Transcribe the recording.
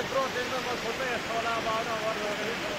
ett bra tillfälle att få med hela banan var det